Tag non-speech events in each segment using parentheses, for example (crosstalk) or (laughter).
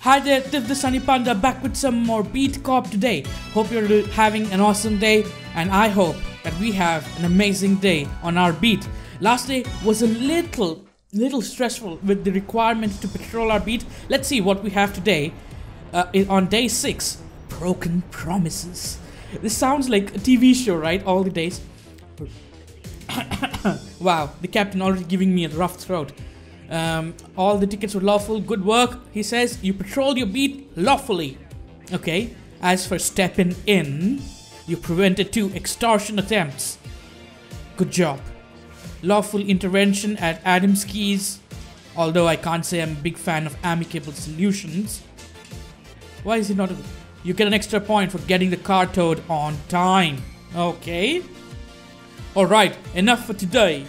Hi there, Tiff the Sunny Panda back with some more Beat Cop today. Hope you're having an awesome day, and I hope that we have an amazing day on our beat. Last day was a little, little stressful with the requirement to patrol our beat. Let's see what we have today. Uh, on day six, broken promises. This sounds like a TV show, right? All the days. (coughs) wow, the captain already giving me a rough throat. Um, all the tickets were lawful. Good work. He says you patrolled your beat lawfully. Okay. As for stepping in, you prevented two extortion attempts. Good job. Lawful intervention at Adam's Keys. Although I can't say I'm a big fan of amicable solutions. Why is it not? You get an extra point for getting the car towed on time. Okay. Alright, enough for today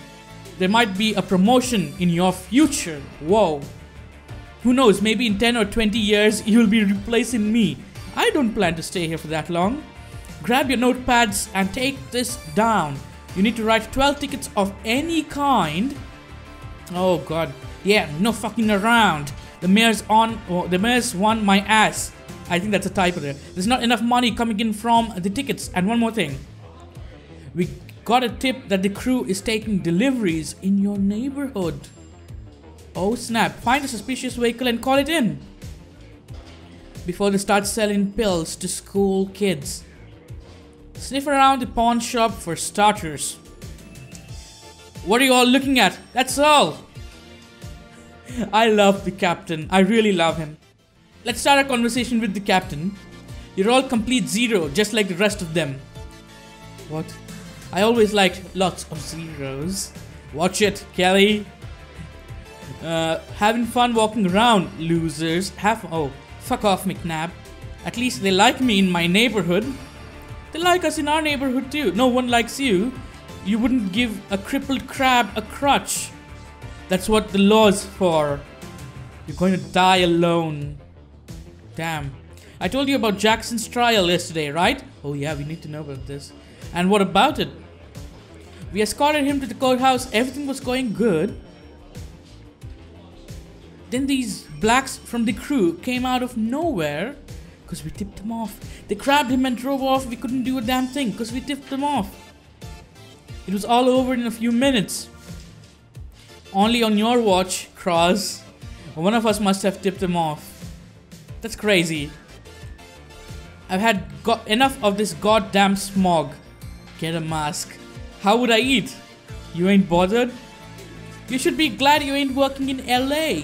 there might be a promotion in your future. Whoa. Who knows, maybe in 10 or 20 years (laughs) you'll be replacing me. I don't plan to stay here for that long. Grab your notepads and take this down. You need to write 12 tickets of any kind. Oh god. Yeah, no fucking around. The mayor's on oh, the mayor's won my ass. I think that's a typo there. There's not enough money coming in from the tickets. And one more thing. We Got a tip that the crew is taking deliveries in your neighborhood. Oh snap, find a suspicious vehicle and call it in. Before they start selling pills to school kids. Sniff around the pawn shop for starters. What are you all looking at? That's all. (laughs) I love the captain. I really love him. Let's start a conversation with the captain. You're all complete zero, just like the rest of them. What? I always liked lots of zeros. Watch it, Kelly. Uh, having fun walking around, losers. Have oh, fuck off, McNab. At least they like me in my neighborhood. They like us in our neighborhood too. No one likes you. You wouldn't give a crippled crab a crutch. That's what the law's for. You're going to die alone. Damn. I told you about Jackson's trial yesterday, right? Oh yeah, we need to know about this. And what about it? We escorted him to the courthouse, everything was going good. Then these blacks from the crew came out of nowhere because we tipped them off. They grabbed him and drove off. We couldn't do a damn thing because we tipped them off. It was all over in a few minutes. Only on your watch, Cross. One of us must have tipped them off. That's crazy. I've had got enough of this goddamn smog. Get a mask. How would I eat? You ain't bothered? You should be glad you ain't working in LA.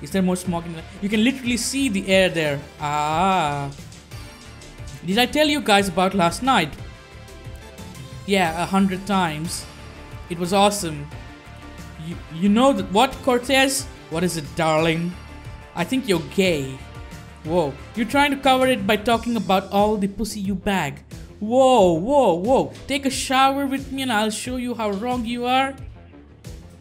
Is there more smog in You can literally see the air there. Ah. Did I tell you guys about last night? Yeah, a hundred times. It was awesome. You, you know that what, Cortez? What is it, darling? I think you're gay. Whoa, you're trying to cover it by talking about all the pussy you bag. Whoa, whoa, whoa. Take a shower with me and I'll show you how wrong you are.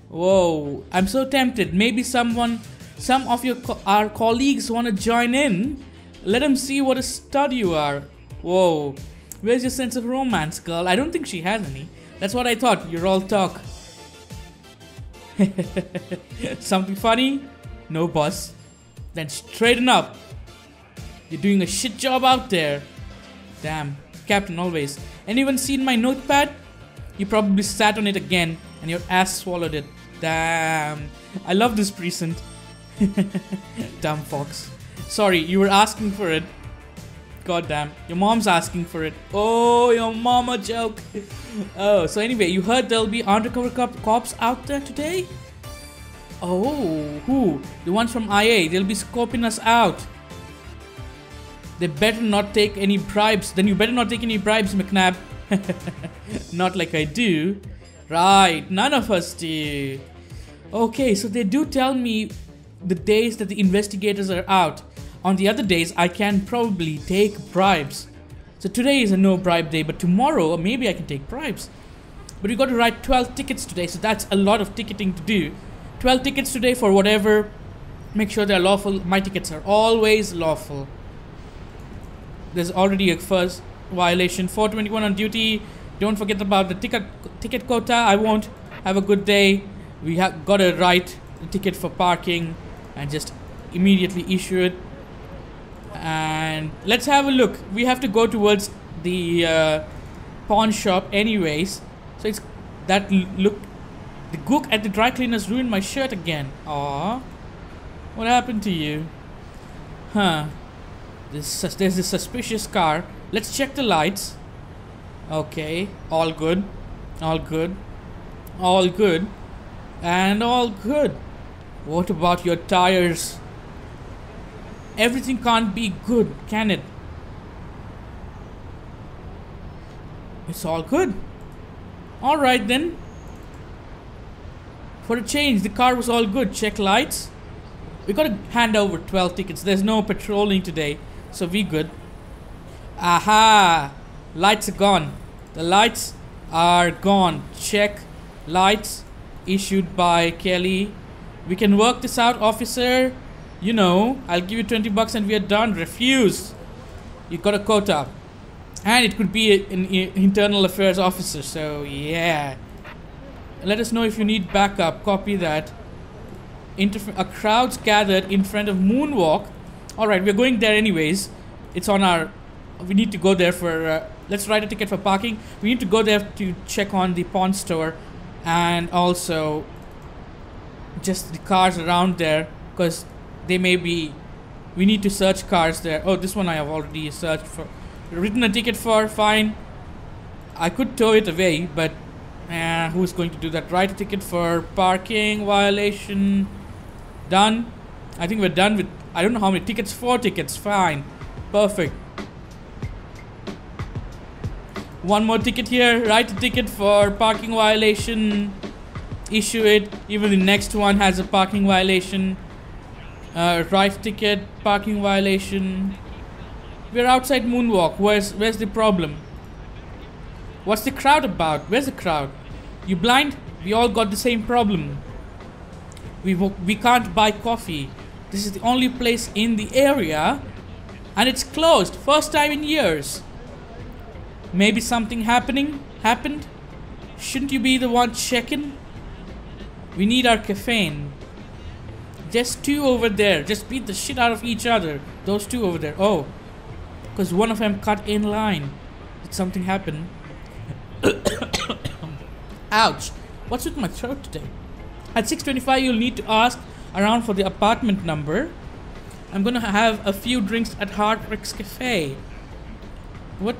Whoa, I'm so tempted. Maybe someone, some of your co our colleagues want to join in. Let them see what a stud you are. Whoa, where's your sense of romance, girl? I don't think she has any. That's what I thought. You're all talk. (laughs) Something funny? No, boss. Then straighten up. You're doing a shit job out there. Damn. Captain always. Anyone seen my notepad? You probably sat on it again and your ass swallowed it. Damn. I love this present. (laughs) damn fox. Sorry, you were asking for it. God damn. Your mom's asking for it. Oh, your mama joke. (laughs) oh, so anyway, you heard there'll be undercover cop cops out there today? Oh, who? The ones from IA. They'll be scoping us out. They better not take any bribes. Then you better not take any bribes, McNab. (laughs) not like I do. Right, none of us do. Okay, so they do tell me the days that the investigators are out. On the other days, I can probably take bribes. So today is a no bribe day, but tomorrow maybe I can take bribes. But we got to write 12 tickets today, so that's a lot of ticketing to do. 12 tickets today for whatever. Make sure they're lawful. My tickets are always lawful there's already a first violation 421 on duty don't forget about the ticket ticket quota i won't have a good day we have got a ticket for parking and just immediately issue it And let's have a look. We have to go towards the uh, pawn shop anyways. So it's that look. The gook at the dry cleaners ruined my shirt again. Aw. What happened to you? Huh. This there's a suspicious car. Let's check the lights. Okay, all good. All good. All good. And all good. What about your tires? Everything can't be good, can it? It's all good. Alright then. For a change, the car was all good. Check lights. We gotta hand over 12 tickets. There's no patrolling today, so we good. Aha! Lights are gone. The lights are gone. Check lights issued by Kelly. We can work this out, officer. You know, I'll give you 20 bucks and we are done. Refuse. You got a quota. And it could be an internal affairs officer, so yeah. Let us know if you need backup. Copy that. Interf- a crowd's gathered in front of Moonwalk. Alright, we're going there anyways. It's on our. We need to go there for. Uh, let's write a ticket for parking. We need to go there to check on the pawn store and also just the cars around there because they may be. We need to search cars there. Oh, this one I have already searched for. Written a ticket for, fine. I could tow it away, but uh, who's going to do that? Write a ticket for parking violation. Done. I think we're done with. I don't know how many tickets. Four tickets. Fine. Perfect. One more ticket here. Write a ticket for parking violation. Issue it. Even the next one has a parking violation. Uh, write ticket. Parking violation. We're outside Moonwalk. Where's where's the problem? What's the crowd about? Where's the crowd? You blind? We all got the same problem. We we can't buy coffee. This is the only place in the area, and it's closed. First time in years. Maybe something happening happened. Shouldn't you be the one checking? We need our caffeine. Just two over there. Just beat the shit out of each other. Those two over there. Oh, because one of them cut in line. Did something happen? (coughs) Ouch. What's with my throat today? At 6:25 you'll need to ask around for the apartment number. I'm to have a few drinks at Hard Cafe. What?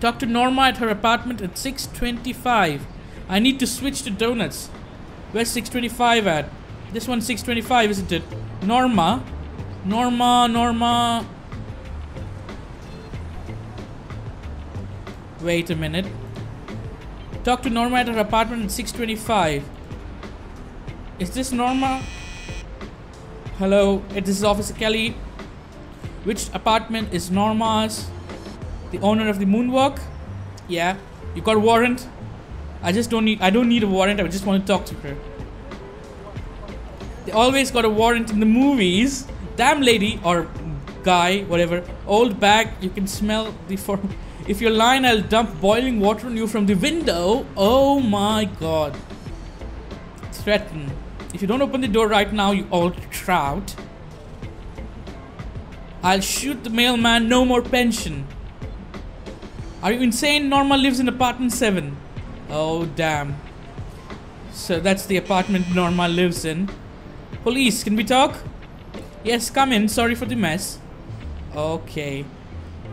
Talk to Norma at her apartment at 6:25. I need to switch to donuts. Where's 6:25 at? This one's 6:25, isn't it? Norma. Norma, Norma. Wait a minute. Talk to Norma at her apartment at 6:25. Is this Norma? Hello, this is Officer Kelly. Which apartment is Norma's? The owner of the Moonwalk? Yeah. You got a warrant? I just don't need I don't need a warrant, I just want to talk to her. They always got a warrant in the movies. Damn lady or guy, whatever. Old bag, you can smell the form. (laughs) If you're lying, I'll dump boiling water on you from the window. Oh my god. Threaten. If you don't open the door right now, you old trout. I'll shoot the mailman, no more pension. Are you insane? Norma lives in apartment 7. Oh, damn. So that's the apartment Norma lives in. Police, can we talk? Yes, come in. Sorry for the mess. Okay.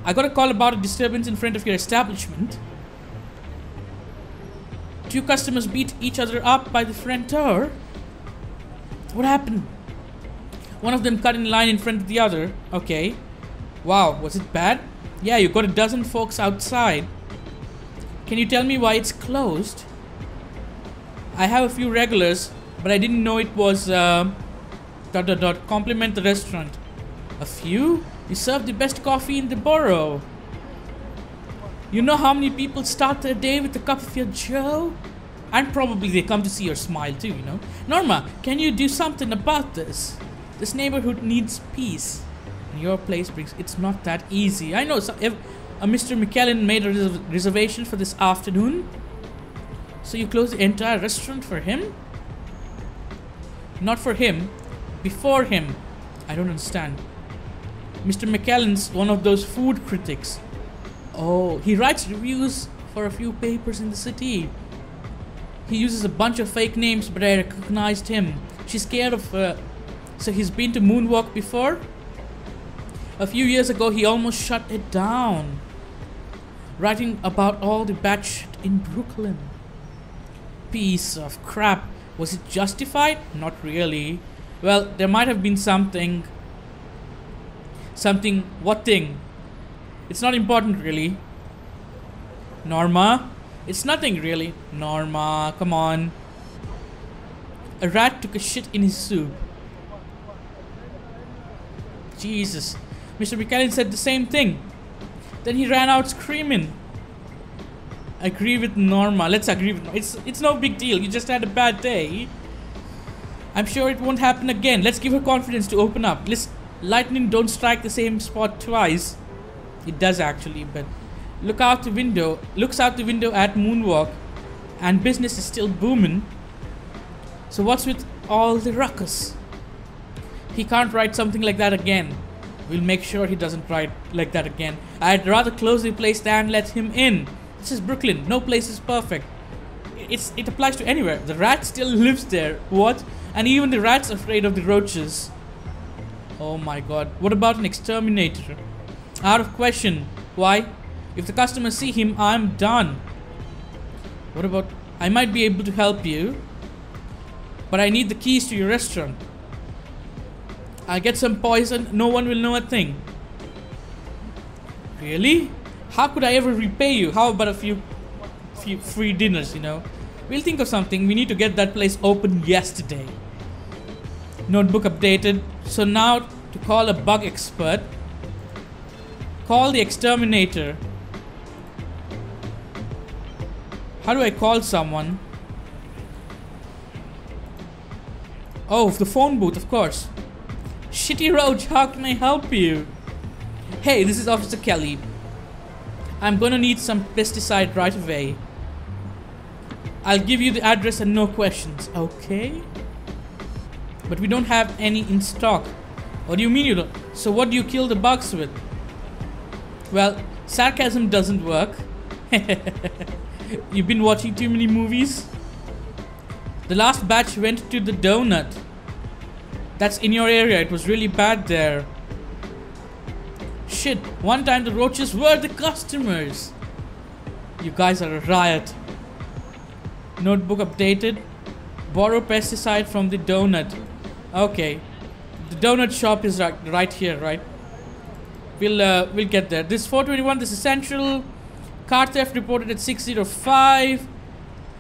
I got a call about a disturbance in front of your establishment. Two customers beat each other up by the front door. What happened? One of them cut in line in front of the other. Okay. Wow, was it bad? Yeah, you got a dozen folks outside. Can you tell me why it's closed? I have a few regulars, but I didn't know it was uh, dot dot dot compliment the restaurant. A few? You serve the best coffee in the borough. You know how many people start their day with a cup of your Joe? And probably they come to see your smile too, you know. Norma, can you do something about this? This neighborhood needs peace. And your place brings. It's not that easy. I know. So if uh, Mr. McKellen made a res- reservation for this afternoon, so you close the entire restaurant for him? Not for him, before him. I don't understand. Mr. McKellen's one of those food critics. Oh, he writes reviews for a few papers in the city. He uses a bunch of fake names, but I recognized him. She's scared of. Uh, so he's been to Moonwalk before? A few years ago, he almost shut it down. Writing about all the bad shit in Brooklyn. Piece of crap. Was it justified? Not really. Well, there might have been something. Something. What thing? It's not important, really. Norma? It's nothing, really. Norma, come on. A rat took a shit in his soup. Jesus. Mr. McKellen said the same thing. Then he ran out screaming. Agree with Norma. Let's agree with It's it's no big deal. You just had a bad day. I'm sure it won't happen again. Let's give her confidence to open up. Let's lightning don't strike the same spot twice. It does actually, but look out the window. Looks out the window at Moonwalk, and business is still booming. So what's with all the ruckus? He can't write something like that again. We'll make sure he doesn't write like that again. I'd rather close the place than let him in. This is Brooklyn. No place is perfect. It's it applies to anywhere. The rat still lives there. What? And even the rat's afraid of the roaches. Oh my god. What about an exterminator? Out of question. Why? If the customers see him, I'm done. What about... I might be able to help you. But I need the keys to your restaurant. I get some poison, no one will know a thing. Really? How could I ever repay you? How about a few, few free dinners, you know? We'll think of something. We need to get that place open yesterday. Notebook updated. So now to call a bug expert. Call the exterminator. How do I call someone? Oh, the phone booth, of course. Shitty Roach, how can I help you? Hey, this is Officer Kelly. I'm gonna need some pesticide right away. I'll give you the address and no questions, okay? But we don't have any in stock. What do you mean you don't? So what do you kill the bugs with? Well, sarcasm doesn't work. (laughs) You've been watching too many movies? The last batch went to the donut. That's in your area. It was really bad there. Shit, one time the roaches were the customers. You guys are a riot. Notebook updated. Borrow pesticide from the donut. Okay. The donut shop is right, right here, right? We'll uh, we'll get there. This 421, this is central. Car theft reported at 605.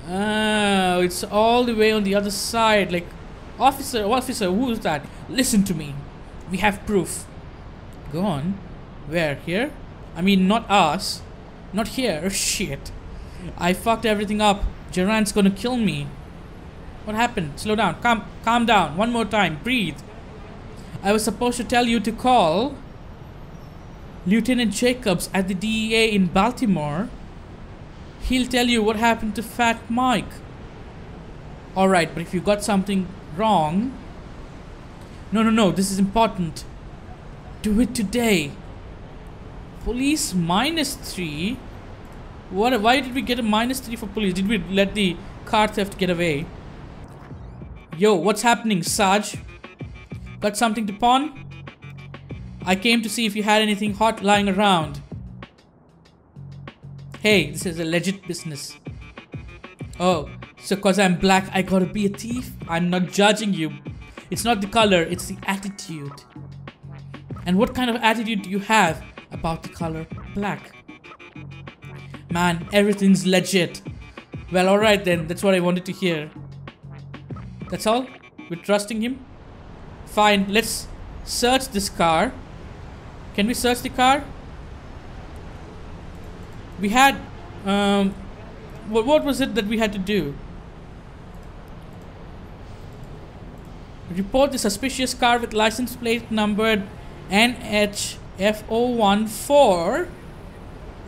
Oh, uh, it's all the way on the other side. Like Officer, officer, who is that? Listen to me. We have proof. Go on. Where? Here? I mean, not us. Not here. (laughs) Oh, shit. I fucked everything up. Geran's gonna kill me. What happened? Slow down. Calm, calm down. One more time. Breathe. I was supposed to tell you to call Lieutenant Jacobs at the DEA in Baltimore. He'll tell you what happened to Fat Mike. Alright, but if you got something wrong. No, no, no, this is important. Do it today. Police minus 3? What? Why did we get a minus 3 for police? Did we let the car theft get away? Yo, what's happening, Sarge? Got something to pawn? I came to see if you had anything hot lying around. Hey, this is a legit business. Oh, so cause I'm black, I gotta be a thief? I'm not judging you. It's not the color, it's the attitude. And what kind of attitude do you have about the color black? Man, everything's legit. Well, alright then, that's what I wanted to hear. That's all? We're trusting him? Fine, let's search this car. Can we search the car? We had, um, what, what was it that we had to do? Report the suspicious car with license plate numbered NHF014.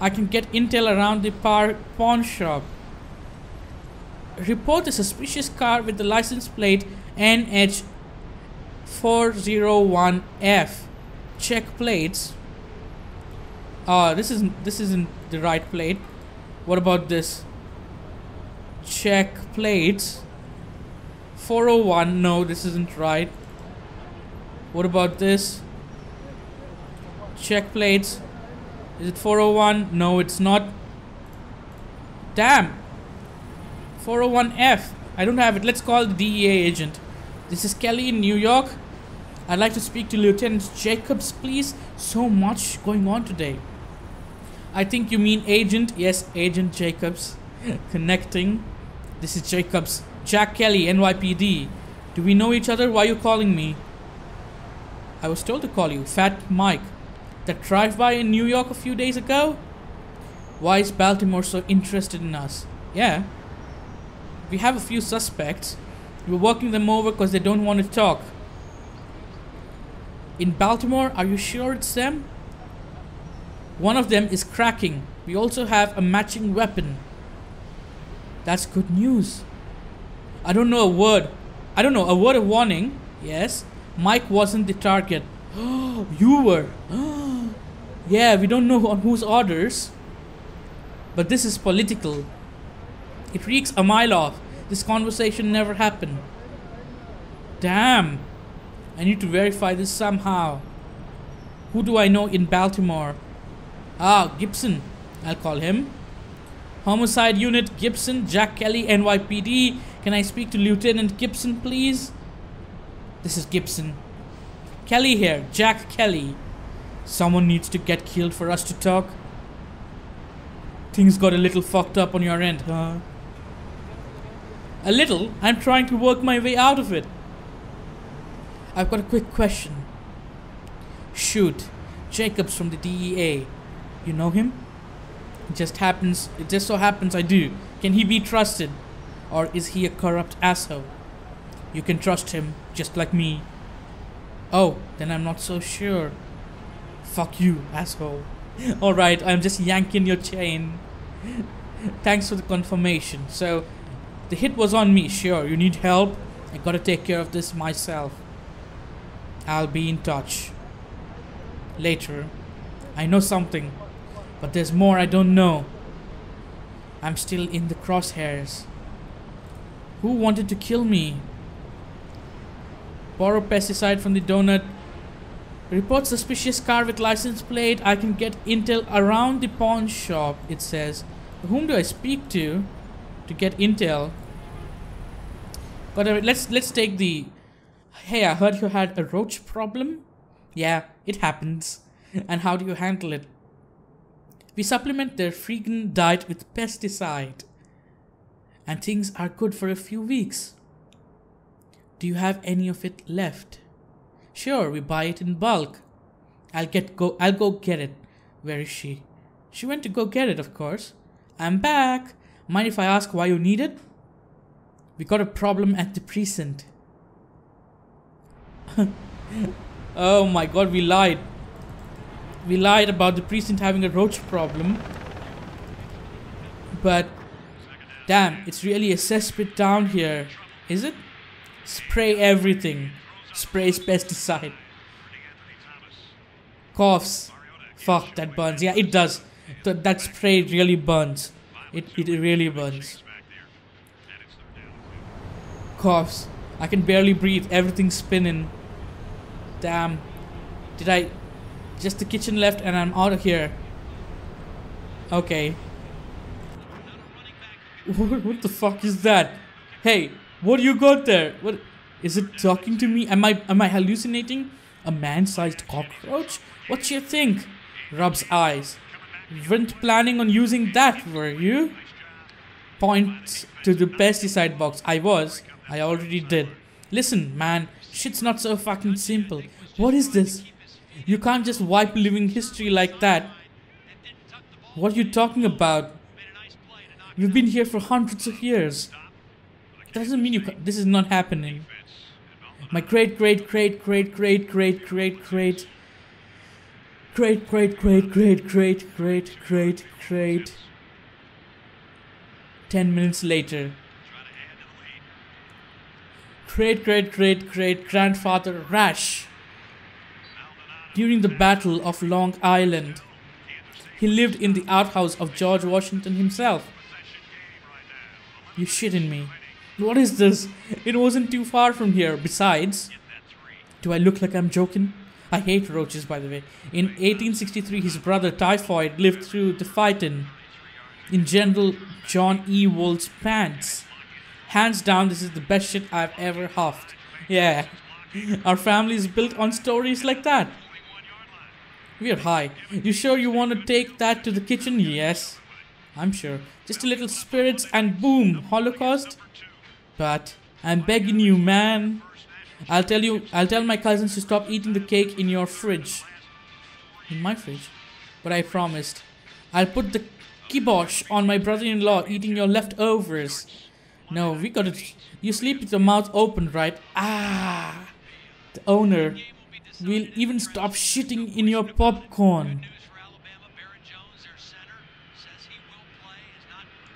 I can get intel around the par pawn shop. Report the suspicious car with the license plate NH401F. Check plates. Ah, this isn't this isn't the right plate. What about this? Check plates. 401. No, this isn't right. What about this? Check plates. Is it 401? No, it's not. Damn. 401F. I don't have it. Let's call the DEA agent. This is Kelly in New York. I'd like to speak to Lieutenant Jacobs, please. So much going on today. I think you mean agent. Yes, Agent Jacobs. (laughs) Connecting. This is Jacobs. Jack Kelly, NYPD. Do we know each other? Why are you calling me? I was told to call you. Fat Mike. That drive-by in New York a few days ago? Why is Baltimore so interested in us? Yeah. We have a few suspects. We're working them over because they don't want to talk. In Baltimore, are you sure it's them? One of them is cracking. We also have a matching weapon. That's good news. I don't know a word. I don't know, a word of warning. Yes. Mike wasn't the target. (gasps) you were. (gasps) yeah, we don't know on whose orders. But this is political. It reeks a mile off. This conversation never happened. Damn. I need to verify this somehow. Who do I know in Baltimore? Ah, Gibson. I'll call him. Homicide Unit Gibson, Jack Kelly, NYPD. Can I speak to Lieutenant Gibson, please? This is Gibson. Kelly here, Jack Kelly. Someone needs to get killed for us to talk. Things got a little fucked up on your end, huh? A little? I'm trying to work my way out of it. I've got a quick question. Shoot. Jacobs from the DEA. You know him? It just happens, it just so happens I do. Can he be trusted? Or is he a corrupt asshole? You can trust him, just like me. Oh, then I'm not so sure. Fuck you, asshole. (laughs) Alright, I'm just yanking your chain. (laughs) Thanks for the confirmation. So, the hit was on me, sure. You need help? I gotta take care of this myself. I'll be in touch. Later. I know something, but there's more I don't know. I'm still in the crosshairs. Who wanted to kill me? Borrow pesticide from the donut. Report suspicious car with license plate. I can get intel around the pawn shop, it says. Whom do I speak to to get intel? But uh, let's let's take the Hey, I heard you had a roach problem? Yeah, it happens. And how do you handle it? We supplement their freaking diet with pesticide. And things are good for a few weeks. Do you have any of it left? Sure, we buy it in bulk. I'll get go I'll go get it. Where is she? She went to go get it, of course. I'm back. Mind if I ask why you need it? We got a problem at the precinct. (laughs) oh my god, we lied. We lied about the precinct having a roach problem. But, damn, it's really a cesspit down here. Is it? Spray everything. Sprays pesticide. Coughs. Fuck, that burns. Yeah, it does. Th that spray really burns. It, it really burns. Coughs. I can barely breathe. Everything's spinning. Damn. Did I... Just the kitchen left and I'm out of here. Okay. (laughs) What, the fuck is that? Hey, what do you got there? What... Is it talking to me? Am I am I hallucinating? A man-sized cockroach? What you think? Rubs eyes. Weren't planning on using that, were you? Points to the pesticide box. I was. I already did. Listen, man, shit's not so fucking simple. What is this? You can't just wipe living history like that. What are you talking about? We've been here for hundreds of years. That doesn't mean you this is not happening. My great great great great great great great great great great great great great great great great 10 minutes later great great great great grandfather Rash during the Battle of Long Island. He lived in the outhouse of George Washington himself. You shitting me. What is this? It wasn't too far from here. Besides, do I look like I'm joking? I hate roaches, by the way. In 1863, his brother Typhoid lived through the fighting in General John E. Wool's pants. Hands down, this is the best shit I've ever huffed. Yeah, (laughs) our family is built on stories like that. We're high. You sure you want to take that to the kitchen? Yes, I'm sure. Just a little spirits and boom, Holocaust. But I'm begging you, man. I'll tell you. I'll tell my cousins to stop eating the cake in your fridge. In my fridge. But I promised. I'll put the kibosh on my brother-in-law eating your leftovers. No, we got it. You sleep with your mouth open, right? Ah, the owner will even stop shitting in your popcorn.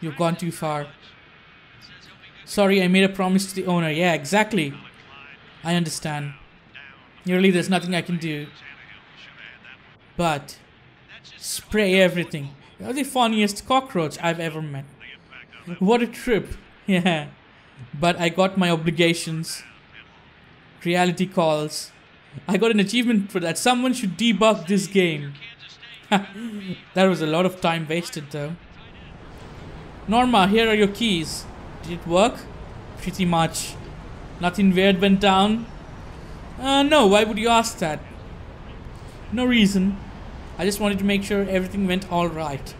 You've gone too far. Sorry, I made a promise to the owner. Yeah, exactly. I understand. Really, there's nothing I can do. But spray everything. You're the funniest cockroach I've ever met. What a trip. (laughs) Yeah. But I got my obligations. Reality calls. I got an achievement for that. Someone should debug this game. (laughs) that was a lot of time wasted though. Norma, here are your keys. Did it work? Pretty much. Nothing weird went down? Uh, no, why would you ask that? No reason. I just wanted to make sure everything went alright.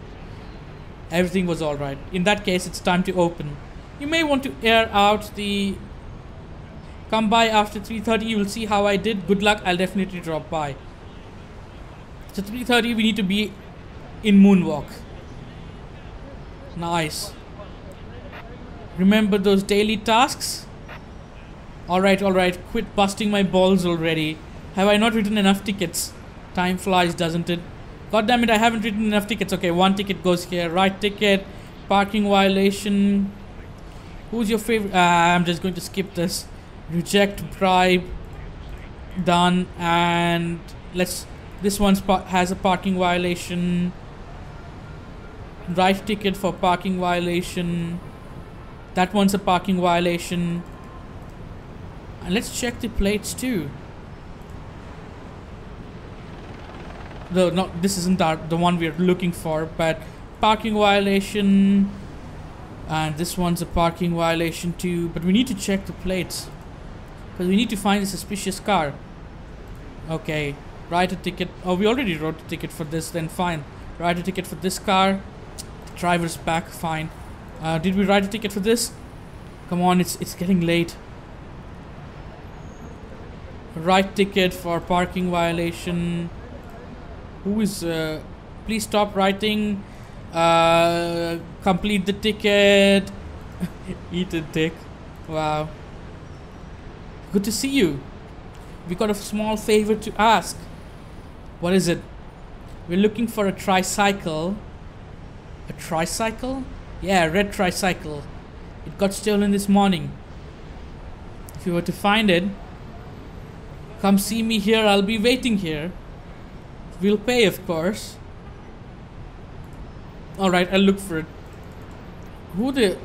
Everything was alright. In that case, it's time to open. You may want to air out the... Come by after 3.30, you will see how I did. Good luck, I'll definitely drop by. So 3.30, we need to be in Moonwalk. Nice. Remember those daily tasks? Alright, alright, quit busting my balls already. Have I not written enough tickets? Time flies, doesn't it? God damn it, I haven't written enough tickets. Okay, one ticket goes here. Right ticket, parking violation, Who's your favorite? Uh, I'm just going to skip this. Reject bribe. Done. And let's. This one has a parking violation. Right ticket for parking violation. That one's a parking violation. And let's check the plates too. The not this isn't our, the one we're looking for, but parking violation and this one's a parking violation too but we need to check the plates. Because we need to find a suspicious car. Okay write a ticket. Oh we already wrote a ticket for this then fine. Write a ticket for this car. The driver's back fine. Uh, did we write a ticket for this? Come on it's it's getting late. Write ticket for parking violation. Who is uh, please stop writing uh, complete the ticket. (laughs) Eat a dick. Wow. Good to see you. We got a small favor to ask. What is it? We're looking for a tricycle. A tricycle? Yeah, a red tricycle. It got stolen this morning. If you were to find it, come see me here. I'll be waiting here. We'll pay, of course. Alright, I'll look for it. Who the...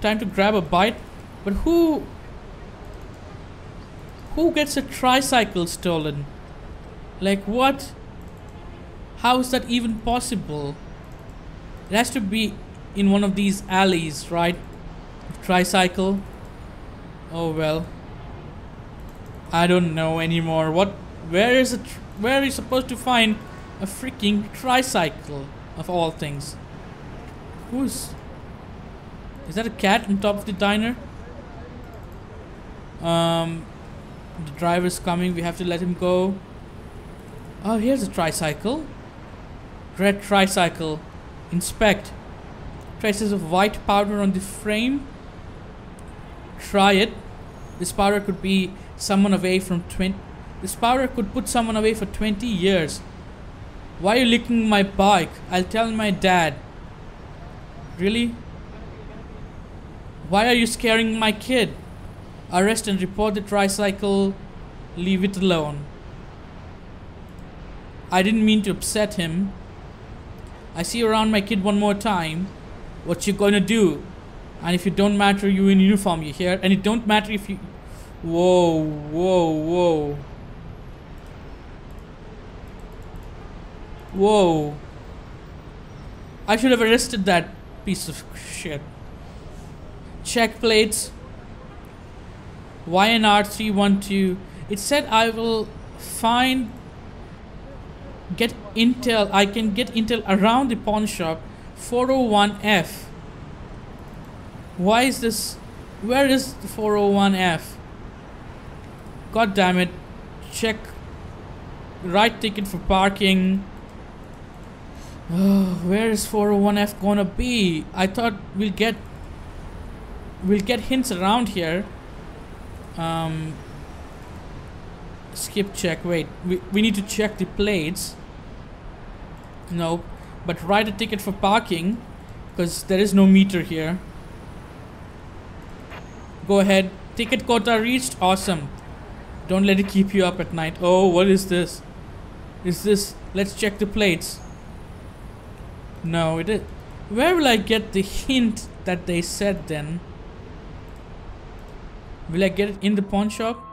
Time to grab a bite? But who... Who gets a tricycle stolen? Like what? How is that even possible? It has to be in one of these alleys, right? Tricycle. Oh well. I don't know anymore. What? Where is it? Where are you supposed to find a freaking tricycle of all things? Who's... Is that a cat on top of the diner? Um, the driver's coming. We have to let him go. Oh, here's a tricycle. Red tricycle. Inspect. Traces of white powder on the frame. Try it. This powder could be someone away from 20... This powder could put someone away for 20 years. Why are you licking my bike? I'll tell my dad. Really? Why are you scaring my kid? Arrest and report the tricycle. Leave it alone. I didn't mean to upset him. I see around my kid one more time. What you gonna do? And if you don't matter, you in uniform, you hear? And it don't matter if you... Whoa, whoa, whoa. Whoa. I should have arrested that piece of shit. Check plates. YNR 312. It said I will find get intel I can get intel around the pawn shop 401F why is this where is the 401F god damn it check right ticket for parking oh, (sighs) where is 401F gonna be? I thought we'll get we'll get hints around here. Um skip check wait. We, we need to check the plates. No but write a ticket for parking because there is no meter here. Go ahead. Ticket quota reached. Awesome. Don't let it keep you up at night. Oh what is this? Is this let's check the plates no it is where will I get the hint that they said then will I get it in the pawn shop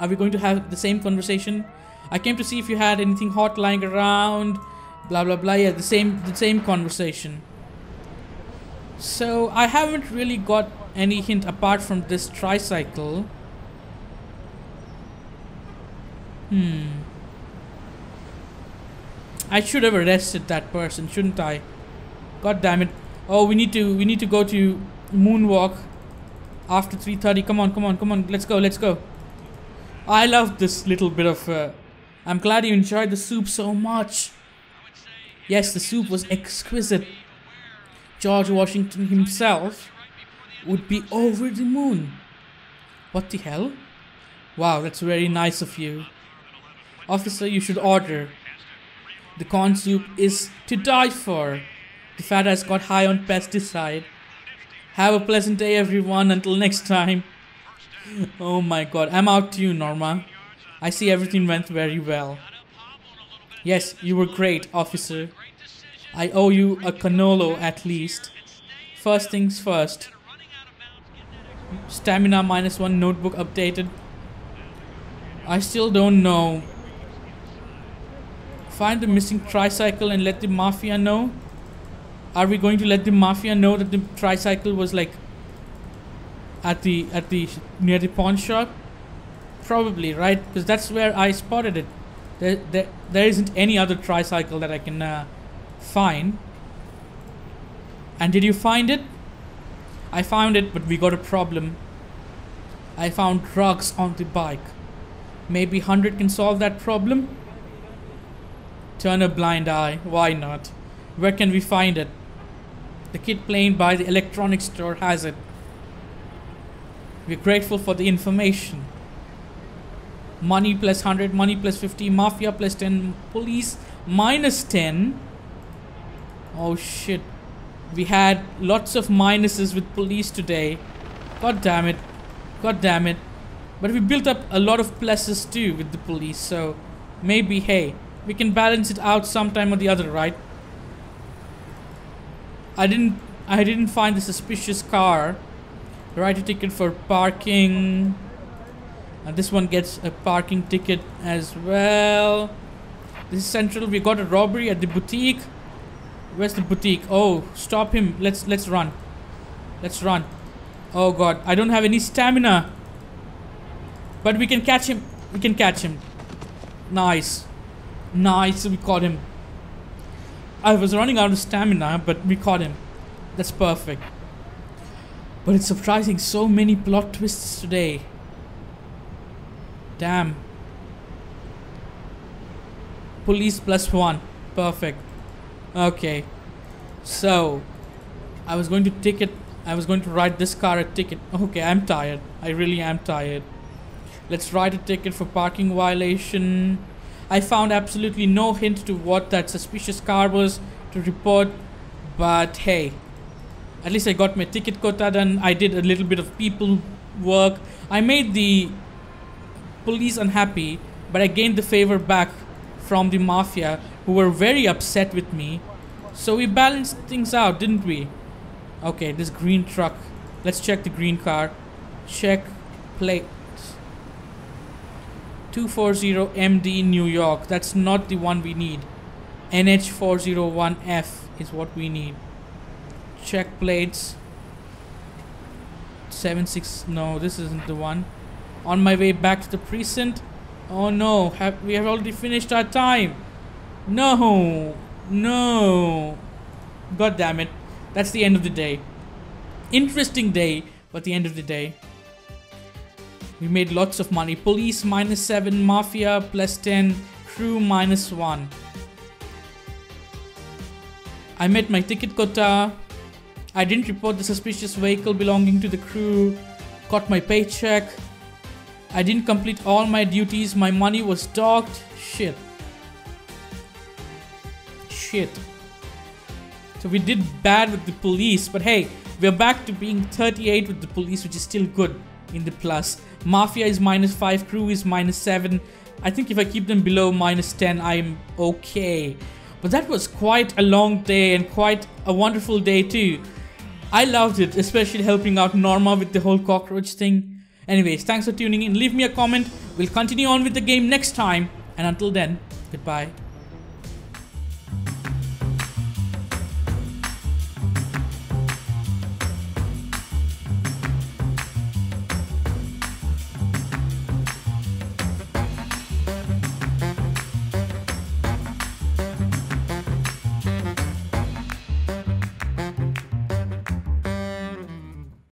are we going to have the same conversation? I came to see if you had anything hot lying around. Blah blah blah. Yeah, the same the same conversation. So I haven't really got any hint apart from this tricycle. Hmm. I should have arrested that person, shouldn't I? God damn it. Oh, we need to we need to go to Moonwalk after 3:30. Come on, come on, come on. Let's go. Let's go. I love this little bit of. Uh, I'm glad you enjoyed the soup so much. Yes, the soup was exquisite. George Washington himself would be over the moon. What the hell? Wow, that's very nice of you. Officer, you should order. The corn soup is to die for. The fat has got high on pesticide. Have a pleasant day, everyone. Until next time oh my god. I'm out to you, Norma. I see everything went very well. Yes, you were great, officer. I owe you a canolo at least. First things first. Stamina minus one notebook updated. I still don't know. Find the missing tricycle and let the mafia know. Are we going to let the mafia know that the tricycle was like at the at the near the pawn shop? Probably right? Because that's where i spotted it. There, there, there isn't any other tricycle that i can uh, find. And did you find it? I found it but we got a problem. I found drugs on the bike. Maybe 100 can solve that problem turn a blind eye why not where can we find it the kid playing by the electronics store has it we're grateful for the information. Money plus 100, money plus 50, mafia plus 10, police minus 10. Oh shit. We had lots of minuses with police today. God damn it. God damn it. But we built up a lot of pluses too with the police, so maybe, hey, we can balance it out sometime or the other, right? I didn't I didn't find the suspicious car write a ticket for parking. And this one gets a parking ticket as well. This is central. We got a robbery at the boutique. Where's the boutique? Oh stop him. Let's let's run. Let's run. Oh god. I don't have any stamina. But we can catch him. We can catch him. Nice nice we caught him i was running out of stamina but we caught him that's perfect but it's surprising so many plot twists today. Damn. Police plus one. Perfect. Okay. So, I was going to ticket. I was going to write this car a ticket. Okay, I'm tired. I really am tired. Let's write a ticket for parking violation. I found absolutely no hint to what that suspicious car was to report. But hey, at least I got my ticket quota done. I did a little bit of people work. I made the police unhappy but I gained the favor back from the mafia who were very upset with me. So we balanced things out, didn't we? Okay, this green truck. Let's check the green car. Check plate. 240 MD New York. That's not the one we need. NH401F is what we need. Check plates. 76. No, this isn't the one. On my way back to the precinct. Oh no, have, we have already finished our time. No, no. God damn it. That's the end of the day. Interesting day, but the end of the day. We made lots of money. Police minus 7, Mafia plus 10, crew minus 1. I met my ticket quota. I didn't report the suspicious vehicle belonging to the crew. Got my paycheck. I didn't complete all my duties. My money was docked. Shit. Shit. So we did bad with the police, but hey, we're back to being 38 with the police, which is still good in the plus. Mafia is minus 5, crew is minus 7. I think if I keep them below minus 10, I'm okay. But that was quite a long day and quite a wonderful day too. I loved it, especially helping out Norma with the whole cockroach thing. Anyways, thanks for tuning in. Leave me a comment. We'll continue on with the game next time. And until then, goodbye.